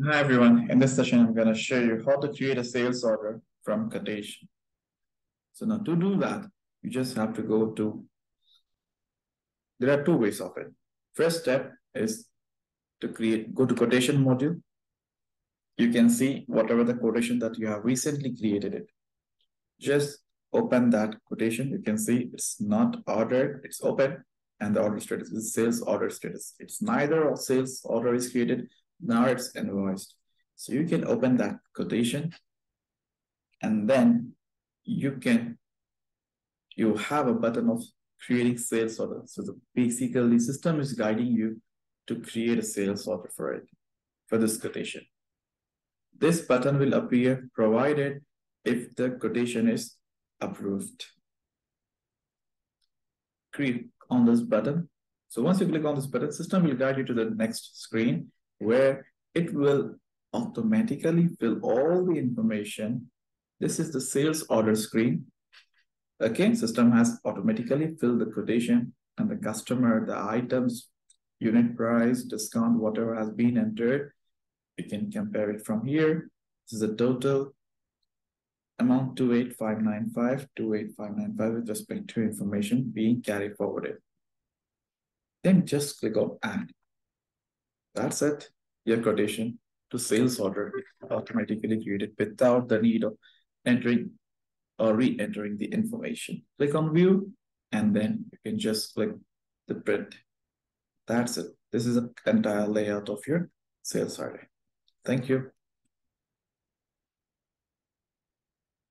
Hi everyone, in this session I'm going to show you how to create a sales order from quotation. So now to do that, you just have to go to, there are two ways of it. First step is to create, go to quotation module. You can see whatever the quotation that you have recently created it. Just open that quotation. You can see it's not ordered, it's open and the order status is sales order status. It's neither of sales order is created now it's invoiced. So you can open that quotation and then you can, you have a button of creating sales order. So the basically system is guiding you to create a sales order for it, for this quotation. This button will appear provided if the quotation is approved. Click on this button. So once you click on this button, system will guide you to the next screen where it will automatically fill all the information. This is the sales order screen. Okay, system has automatically filled the quotation and the customer, the items, unit price, discount, whatever has been entered. You can compare it from here. This is the total amount 28595, 28595 with respect to information being carried forwarded. Then just click on add. That's it. Your quotation to sales order automatically created without the need of entering or re-entering the information. Click on view and then you can just click the print. That's it. This is an entire layout of your sales order. Thank you.